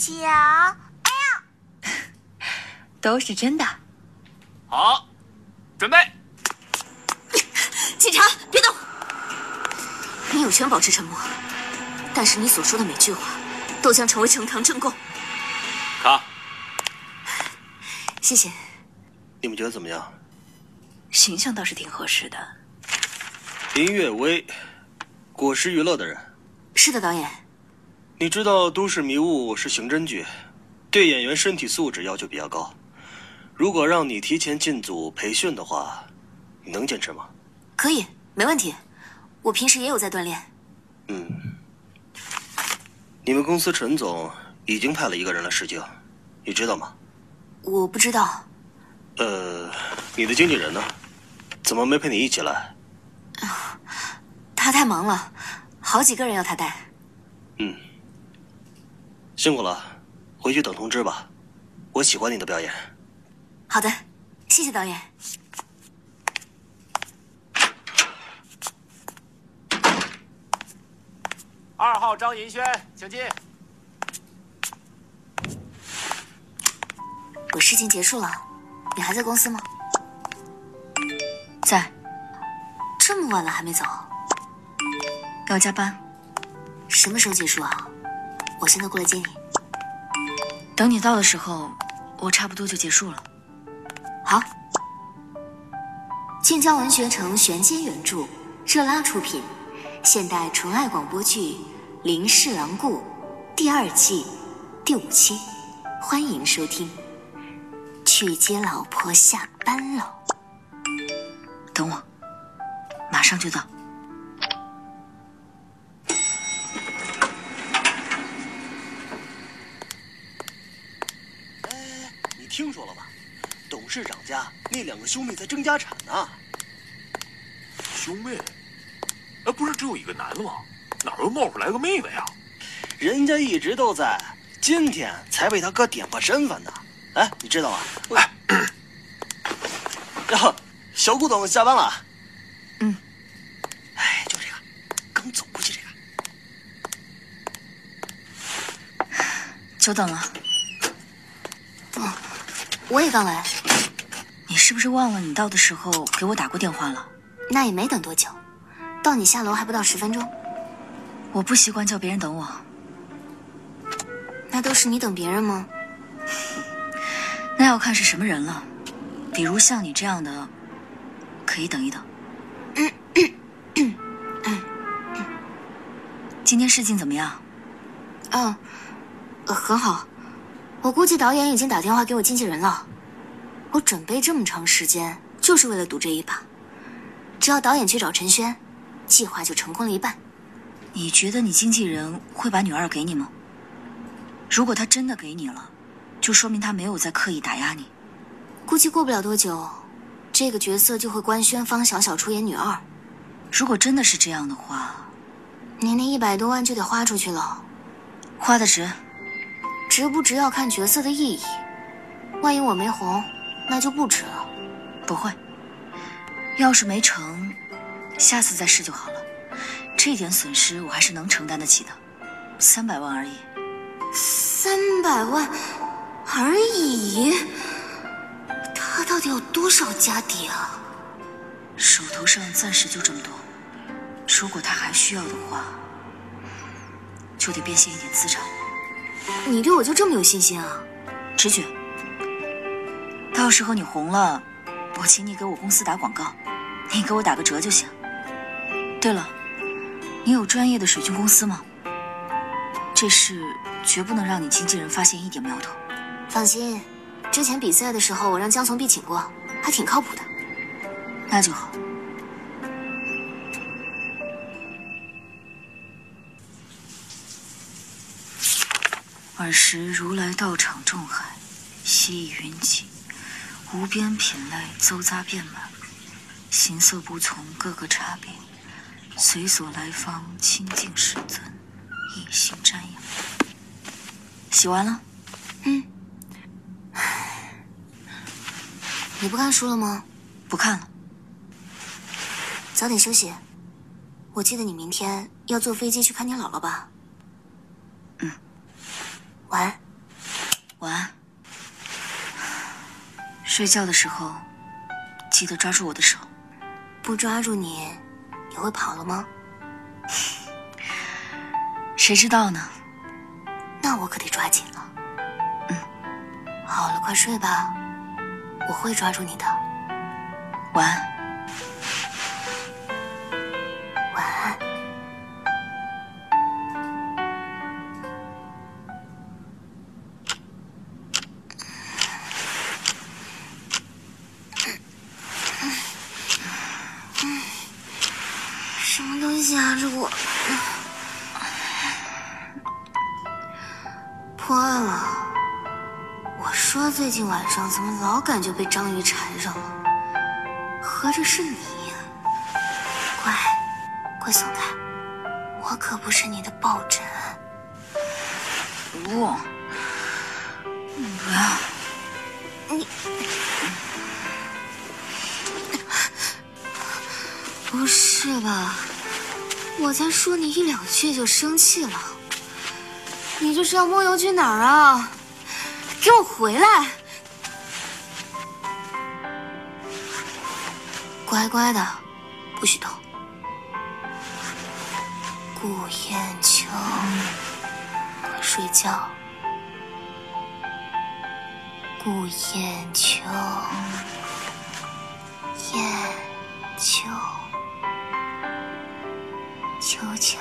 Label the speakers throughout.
Speaker 1: 脚，哎呀，
Speaker 2: 都是真的。
Speaker 3: 好，准备。
Speaker 4: 警察，别动！你有权保持沉默，但是你所说的每句话都将成为呈堂证供。
Speaker 3: 卡，
Speaker 4: 谢谢。
Speaker 5: 你们觉得怎么样？
Speaker 2: 形象倒是挺合适的。
Speaker 5: 林月薇，果实娱乐的人。
Speaker 4: 是的，导演。
Speaker 5: 你知道《都市迷雾》是刑侦剧，对演员身体素质要求比较高。如果让你提前进组培训的话，你能坚持吗？
Speaker 4: 可以，没问题。我平时也有在锻炼。
Speaker 5: 嗯。你们公司陈总已经派了一个人来试镜，你知道吗？
Speaker 4: 我不知道。
Speaker 5: 呃，你的经纪人呢？怎么没陪你一起来？
Speaker 4: 他太忙了，好几个人要他带。
Speaker 5: 嗯。辛苦了，回去等通知吧。我喜欢你的表演。
Speaker 4: 好的，谢谢导演。
Speaker 3: 二号张银轩，请进。
Speaker 4: 我事情结束了，你还在公司吗？
Speaker 2: 在。
Speaker 4: 这么晚了还没走？
Speaker 2: 要加班。
Speaker 4: 什么时候结束啊？我现在过来接你。
Speaker 2: 等你到的时候，我差不多就结束了。
Speaker 4: 好。晋江文学城玄阶原著，热拉出品，现代纯爱广播剧《林氏郎顾》第二季第五期，欢迎收听。去接老婆下班了。
Speaker 2: 等我，马上就到。
Speaker 5: 董事长家那两个兄妹在争家产呢。
Speaker 3: 兄妹？哎，不是只有一个男的吗？哪又冒出来个妹妹啊？
Speaker 5: 人家一直都在，今天才被他哥点破身份的。哎，你知道吗？哎，哟，小顾总下班了。
Speaker 2: 嗯。
Speaker 5: 哎，就这个，刚走过去这
Speaker 2: 个。久等了。
Speaker 4: 我也刚来，
Speaker 2: 你是不是忘了你到的时候给我打过电话了？
Speaker 4: 那也没等多久，到你下楼还不到十分钟。
Speaker 2: 我不习惯叫别人等我。
Speaker 4: 那都是你等别人吗？
Speaker 2: 那要看是什么人了，比如像你这样的，可以等一等。嗯嗯嗯今天试镜怎么样？
Speaker 4: 嗯，很好。我估计导演已经打电话给我经纪人了。我准备这么长时间，就是为了赌这一把。只要导演去找陈轩，计划就成功了一半。
Speaker 2: 你觉得你经纪人会把女二给你吗？如果他真的给你了，就说明他没有在刻意打压你。
Speaker 4: 估计过不了多久，这个角色就会官宣方小小出演女二。
Speaker 2: 如果真的是这样的话，
Speaker 4: 你那一百多万就得花出去了。
Speaker 2: 花的值。
Speaker 4: 值不值要看角色的意义，万一我没红，那就不值了。
Speaker 2: 不会，要是没成，下次再试就好了。这点损失我还是能承担得起的，三百万而已。
Speaker 4: 三百万而已？他到底有多少家底啊？
Speaker 2: 手头上暂时就这么多，如果他还需要的话，就得变现一点资产。
Speaker 4: 你对我就这么有信心啊？
Speaker 2: 直觉。到时候你红了，我请你给我公司打广告，你给我打个折就行。对了，你有专业的水军公司吗？这事绝不能让你经纪人发现一点苗头。
Speaker 4: 放心，之前比赛的时候我让江从碧请过，还挺靠谱的。
Speaker 2: 那就好。尔时如来道场众海，溪弋云起，无边品类邹杂遍满，形色不从各个差别，随所来方清净世尊，一心瞻仰。洗完了？
Speaker 4: 嗯。你不看书了吗？
Speaker 2: 不看了。
Speaker 4: 早点休息。我记得你明天要坐飞机去看你姥姥吧？
Speaker 2: 嗯。
Speaker 4: 晚安晚安。
Speaker 2: 睡觉的时候记得抓住我的手。
Speaker 4: 不抓住你，你会跑了吗？
Speaker 2: 谁知道呢？
Speaker 4: 那我可得抓紧了。嗯，好了，快睡吧，我会抓住你的。
Speaker 2: 晚安。
Speaker 4: 上怎么老感觉被章鱼缠上了？合着是你？乖，快松开！我可不是你的抱枕。
Speaker 2: 不，不要！
Speaker 4: 你不是吧？我才说你一两句就生气了，你这是要梦游去哪儿啊？给我回来！乖乖的，不许动。顾雁秋，快睡觉。顾雁秋，雁秋，秋秋，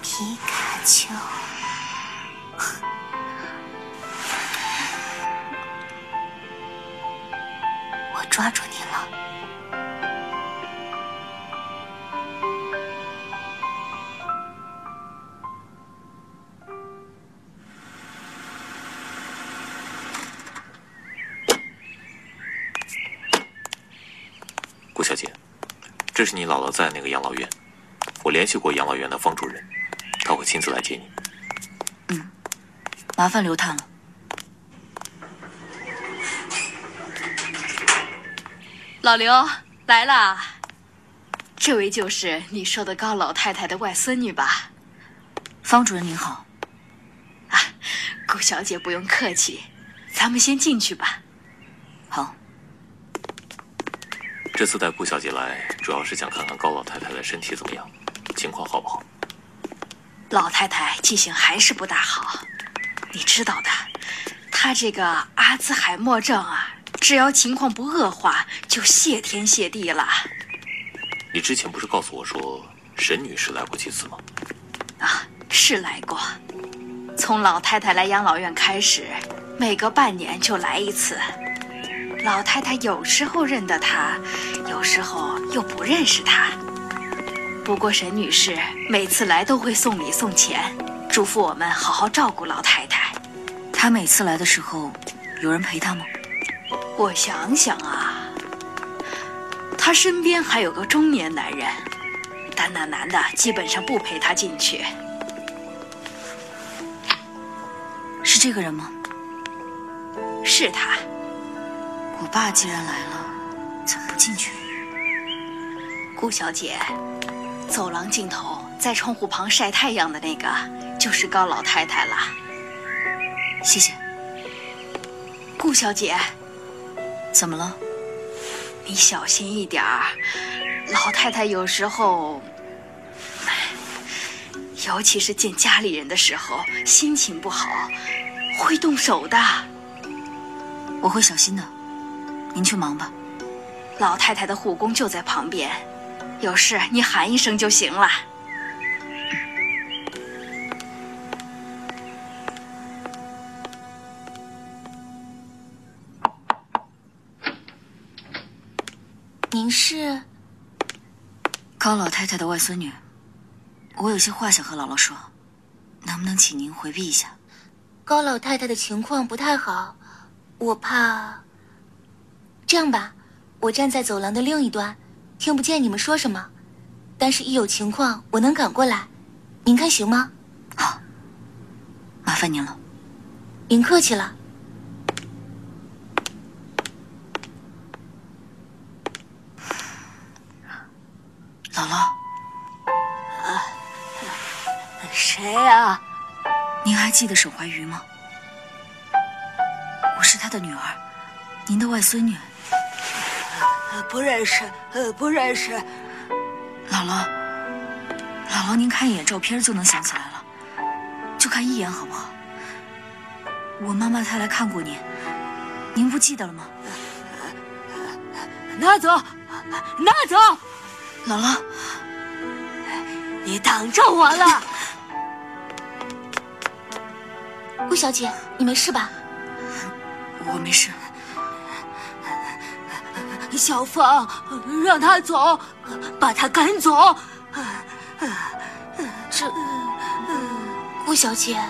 Speaker 4: 皮卡丘。抓住你了。
Speaker 3: 顾小姐，这是你姥姥在那个养老院，我联系过养老院的方主任，他会亲自来接你。
Speaker 2: 嗯麻烦刘探了。
Speaker 6: 老刘来啦，这位就是你说的高老太太的外孙女吧？
Speaker 2: 方主任您好，
Speaker 6: 啊，顾小姐不用客气，咱们先进去吧。
Speaker 2: 好，
Speaker 3: 这次带顾小姐来，主要是想看看高老太太的身体怎么样，情况好不好？
Speaker 6: 老太太记性还是不大好，你知道的，她这个阿兹海默症啊，只要情况不恶化，就谢天谢地了。
Speaker 3: 你之前不是告诉我说沈女士来过几次吗？
Speaker 6: 啊，是来过。从老太太来养老院开始，每隔半年就来一次。老太太有时候认得她，有时候又不认识她。不过沈女士每次来都会送礼送钱，嘱咐我们好好照顾老太太。
Speaker 2: 她每次来的时候，有人陪她吗？
Speaker 6: 我想想啊，他身边还有个中年男人，但那男的基本上不陪他进去。
Speaker 2: 是这个人吗？
Speaker 6: 是他，
Speaker 2: 我爸既然来了，怎么不进去？
Speaker 6: 顾小姐，走廊尽头在窗户旁晒太阳的那个，就是高老太太了。
Speaker 2: 谢谢。
Speaker 6: 顾小姐，
Speaker 2: 怎么了？
Speaker 6: 你小心一点儿，老太太有时候，尤其是见家里人的时候，心情不好，会动手的。
Speaker 2: 我会小心的。您去忙吧。
Speaker 6: 老太太的护工就在旁边，有事你喊一声就行了。
Speaker 2: 高老太太的外孙女，我有些话想和姥姥说，能不能请您回避一下？
Speaker 4: 高老太太的情况不太好，我怕。这样吧，我站在走廊的另一端，听不见你们说什么，但是一有情况我能赶过来，您看行吗？
Speaker 2: 好，麻烦您了。
Speaker 4: 您客气了。
Speaker 2: 姥姥，
Speaker 6: 谁呀、
Speaker 2: 您还记得沈怀瑜吗？我是他的女儿，您的外孙女。
Speaker 1: 不认识，呃，不认识。
Speaker 2: 姥姥，姥姥，您看一眼照片就能想起来了，就看一眼好不好？我妈妈她来看过您，您不记得了吗？
Speaker 1: 拿走，拿走！
Speaker 2: 姥姥，
Speaker 1: 你挡着我了。
Speaker 4: 顾小姐，你没事吧？
Speaker 2: 我没事。
Speaker 1: 小凤，让他走，把他赶走。
Speaker 4: 这，顾小姐，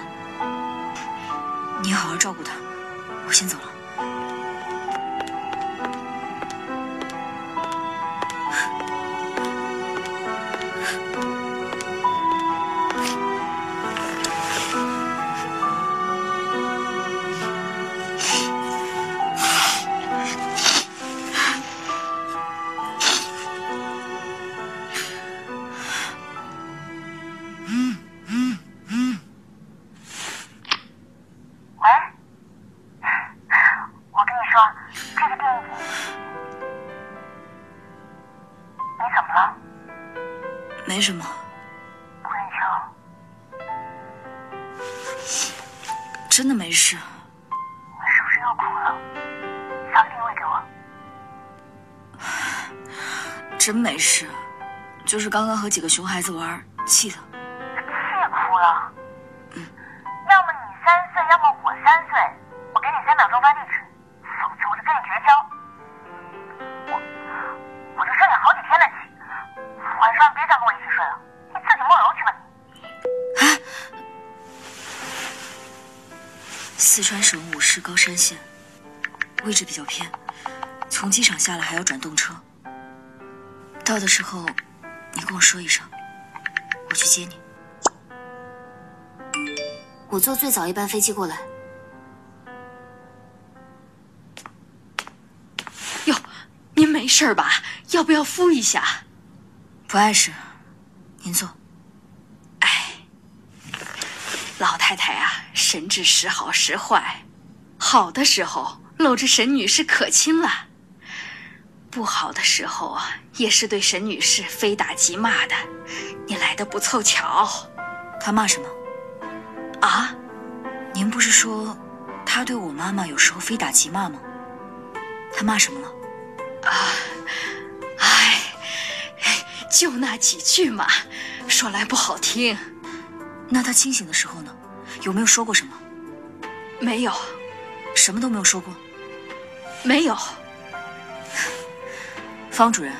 Speaker 2: 你好好照顾他，我先走了。没什么，
Speaker 1: 不认球，
Speaker 2: 真的没事。
Speaker 1: 你是不是又哭了？发个定位给我。
Speaker 2: 真没事，就是刚刚和几个熊孩子玩，气的。
Speaker 1: 睡了，你自己梦游去吧你。
Speaker 2: 四川省五市高山县，位置比较偏，从机场下来还要转动车。到的时候，你跟我说一声，我去接你。
Speaker 4: 我坐最早一班飞机过来。
Speaker 6: 哟，您没事吧？要不要敷一下？
Speaker 2: 不碍事，您坐。
Speaker 6: 哎，老太太啊，神志时好时坏，好的时候搂着沈女士可亲了，不好的时候啊，也是对沈女士非打即骂的。你来的不凑巧。
Speaker 2: 他骂什么？
Speaker 6: 啊？
Speaker 2: 您不是说他对我妈妈有时候非打即骂吗？他骂什么了？
Speaker 6: 啊，就那几句嘛，说来不好听。
Speaker 2: 那他清醒的时候呢？有没有说过什么？
Speaker 6: 没有，
Speaker 2: 什么都没有说过。
Speaker 6: 没有。
Speaker 2: 方主任，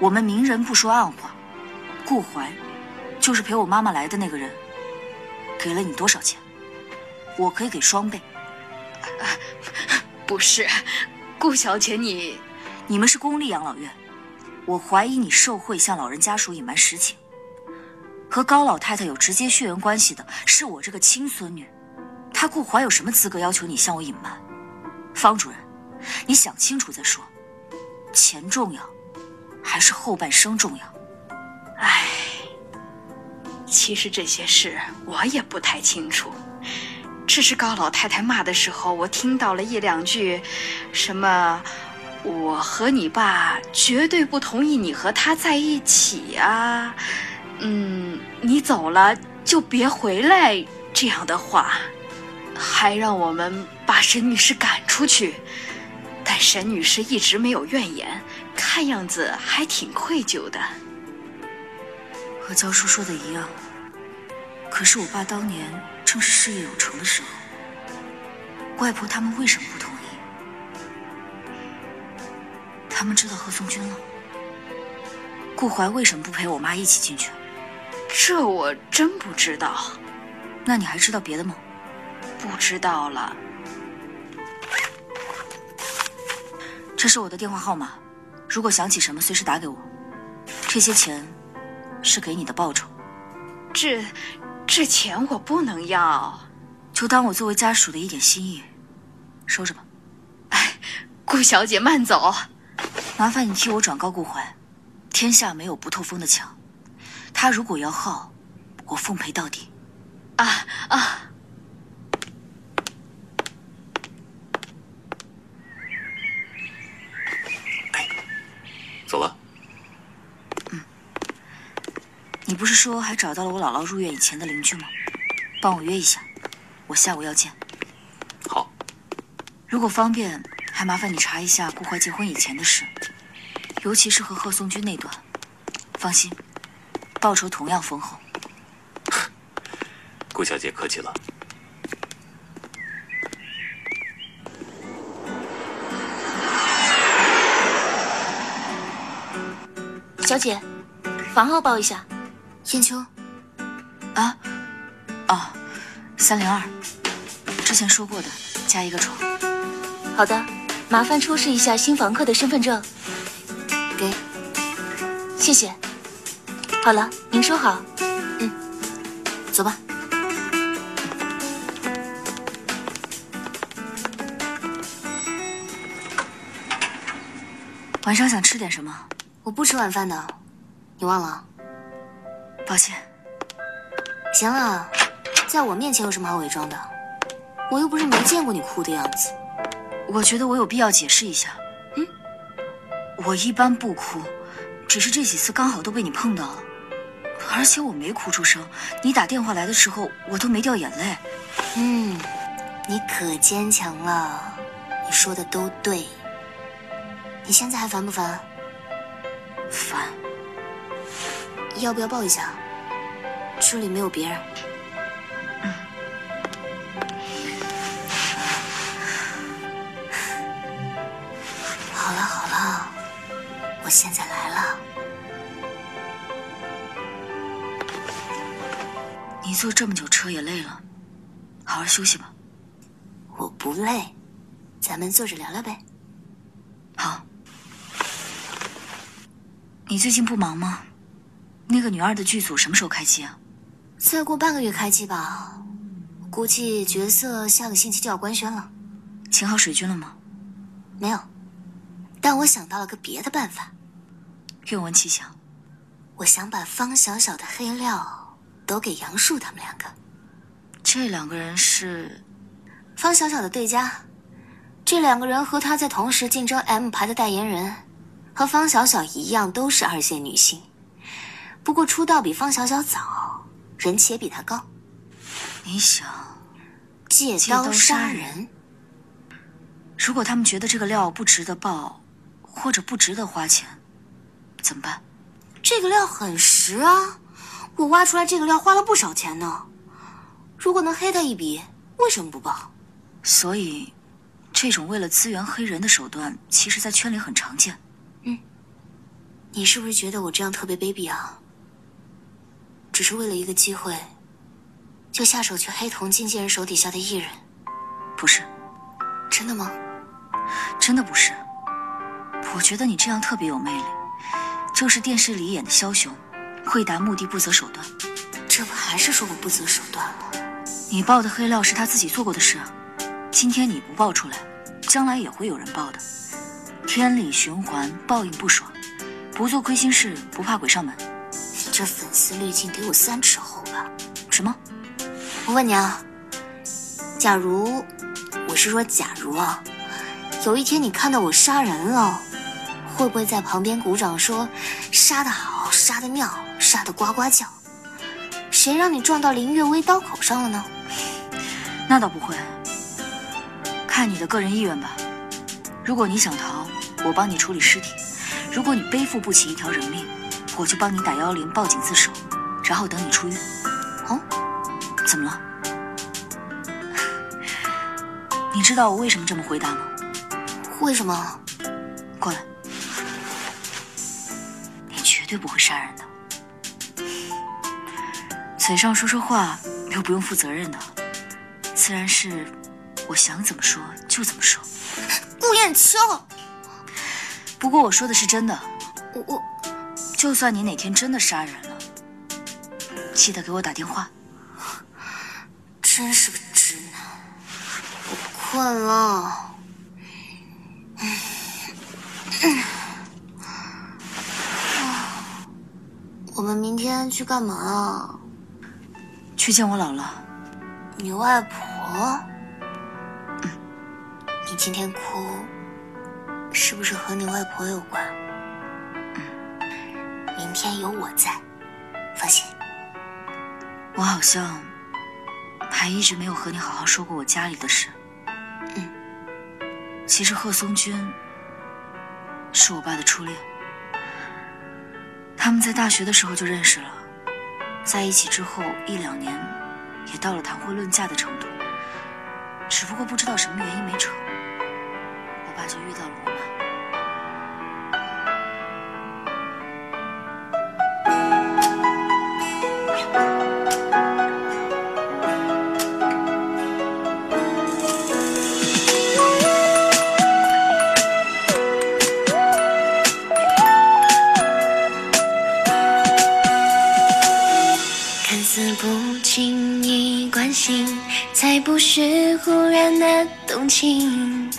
Speaker 2: 我们明人不说暗话。顾怀，就是陪我妈妈来的那个人，给了你多少钱？我可以给双倍。
Speaker 6: 不是，顾小姐你，
Speaker 2: 你们是公立养老院，我怀疑你受贿向老人家属隐瞒实情。和高老太太有直接血缘关系的是我这个亲孙女，她顾怀有什么资格要求你向我隐瞒？方主任，你想清楚再说。钱重要，还是后半生重要？
Speaker 6: 唉，其实这些事我也不太清楚，只是高老太太骂的时候，我听到了一两句，什么“我和你爸绝对不同意你和他在一起啊”，嗯，你走了就别回来这样的话，还让我们把沈女士赶出去，但沈女士一直没有怨言，看样子还挺愧疚的。
Speaker 2: 和教书说的一样，可是我爸当年正是事业有成的时候，外婆他们为什么不他们知道贺松军了。顾怀为什么不陪我妈一起进去？
Speaker 6: 这我真不知道。
Speaker 2: 那你还知道别的吗？
Speaker 6: 不知道了。
Speaker 2: 这是我的电话号码，如果想起什么，随时打给我。这些钱。是给你的报酬，
Speaker 6: 这这钱我不能要，
Speaker 2: 就当我作为家属的一点心意，收着吧。
Speaker 6: 哎，顾小姐慢走，
Speaker 2: 麻烦你替我转告顾怀，天下没有不透风的墙，他如果要耗，我奉陪到底。
Speaker 6: 啊啊！走了。
Speaker 2: 嗯，你不是说还找到了我姥姥入院以前的邻居吗？帮我约一下，我下午要见。
Speaker 3: 好。
Speaker 2: 如果方便，还麻烦你查一下顾怀结婚以前的事，尤其是和贺松君那段。放心，报酬同样丰厚。
Speaker 3: 顾小姐客气了。
Speaker 7: 小姐，房号报一下。
Speaker 4: 燕秋，
Speaker 2: 啊，哦，三零二，之前说过的，加一个床。
Speaker 7: 好的，麻烦出示一下新房客的身份证。
Speaker 4: 给，
Speaker 7: 谢谢。好了，您收好。
Speaker 4: 嗯，走吧。
Speaker 2: 晚上想吃点什么？
Speaker 4: 我不吃晚饭的，你忘了？
Speaker 2: 抱歉。
Speaker 4: 行了，在我面前有什么好伪装的？我又不是没见过你哭的样子。
Speaker 2: 我觉得我有必要解释一下。
Speaker 4: 嗯，
Speaker 2: 我一般不哭，只是这几次刚好都被你碰到了，而且我没哭出声。你打电话来的时候，我都没掉眼泪。
Speaker 4: 嗯，你可坚强了。你说的都对。你现在还烦不烦？
Speaker 2: 烦。
Speaker 4: 要不要抱一下？这里没有别人。我现在来了。
Speaker 2: 你坐这么久车也累了，好好休息吧。
Speaker 4: 我不累，咱们坐着聊聊呗。
Speaker 2: 好。你最近不忙吗？那个女二的剧组什么时候开机啊？
Speaker 4: 再过半个月开机吧，估计角色下个星期就要官宣了。
Speaker 2: 请好水军了吗？
Speaker 4: 没有，但我想到了个别的办法。
Speaker 2: 愿闻其详。
Speaker 4: 我想把方小小的黑料都给杨树他们两个。
Speaker 2: 这两个人是
Speaker 4: 方小小的对家，这两个人和他在同时竞争 M 牌的代言人。和方小小一样，都是二线女星，不过出道比方小小早，人气也比她高。
Speaker 2: 你想
Speaker 4: 借刀杀人？
Speaker 2: 如果他们觉得这个料不值得爆，或者不值得花钱，怎么办？
Speaker 4: 这个料很实啊，我挖出来这个料花了不少钱呢。如果能黑他一笔，为什么不报？
Speaker 2: 所以，这种为了资源黑人的手段，其实在圈里很常见。
Speaker 4: 嗯，你是不是觉得我这样特别卑鄙啊？只是为了一个机会，就下手去黑同经纪人手底下的艺人？
Speaker 2: 不是，
Speaker 4: 真的吗？
Speaker 2: 真的不是。我觉得你这样特别有魅力，就是电视里演的枭雄，会达目的不择手段。
Speaker 4: 这不还是说我不择手段吗？
Speaker 2: 你爆的黑料是他自己做过的事啊，今天你不爆出来，将来也会有人爆的。天理循环，报应不爽，不做亏心事，不怕鬼上门。
Speaker 4: 这粉丝滤镜得有三尺厚吧？
Speaker 2: 什么？
Speaker 4: 我问你啊，假如，我是说假如啊，有一天你看到我杀人了，会不会在旁边鼓掌说杀得好，杀得妙，杀得呱呱叫？谁让你撞到林月薇刀口上了呢？
Speaker 2: 那倒不会，看你的个人意愿吧。如果你想逃，我帮你处理尸体；如果你背负不起一条人命，我就帮你打幺幺零报警自首，然后等你出狱。
Speaker 4: 哦，
Speaker 2: 怎么了？你知道我为什么这么回答吗？
Speaker 4: 为什么？
Speaker 2: 过来，对不会杀人的，嘴上说说话又不用负责任的，自然是我想怎么说就怎么说。
Speaker 4: 顾燕秋。
Speaker 2: 不过我说的是真的，
Speaker 4: 我我，
Speaker 2: 就算你哪天真的杀人了，记得给我打电话。
Speaker 4: 真是个直男，我困了。嗯嗯，我们明天去干嘛啊？
Speaker 2: 去见我姥姥。
Speaker 4: 你外婆？
Speaker 2: 嗯。
Speaker 4: 你今天哭。是不是和你外婆有关？
Speaker 2: 嗯，
Speaker 4: 明天有我在，放心。
Speaker 2: 我好像还一直没有和你好好说过我家里的事。
Speaker 4: 嗯，
Speaker 2: 其实贺松君是我爸的初恋，他们在大学的时候就认识了，在一起之后一两年，也到了谈婚论嫁的程度。只不过不知道什么原因没成，我爸就遇到了我妈。
Speaker 8: 心，才不是忽然的动情。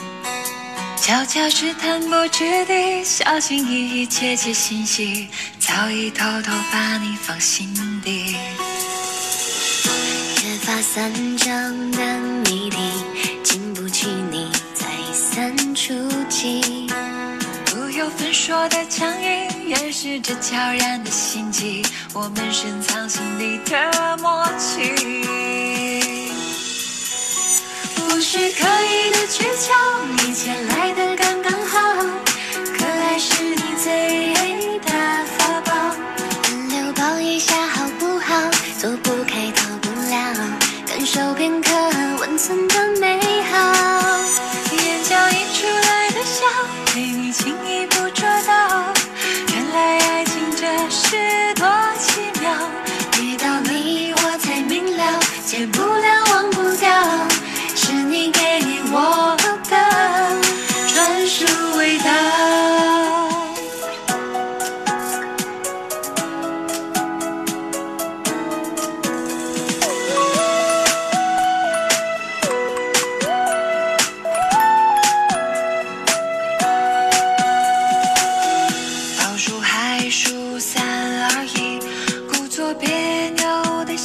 Speaker 8: 悄悄试探不知底，小心翼翼窃窃欣喜，早已偷偷把你放心底。
Speaker 4: 越发散张的谜底，经不起你再三触及。
Speaker 8: 有分说的强硬，掩饰着悄然的心悸，我们深藏心底的默契。不是刻意的去巧，你前来的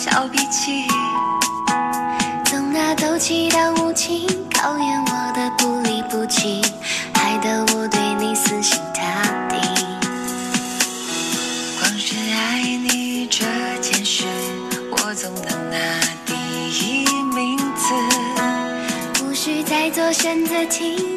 Speaker 8: 小脾气。
Speaker 4: 从那斗气到无情，考验我的不离不弃，害得我对你死心塌地。
Speaker 8: 光是爱你这件事，我总能拿第一名次。
Speaker 4: 无需再做选择题，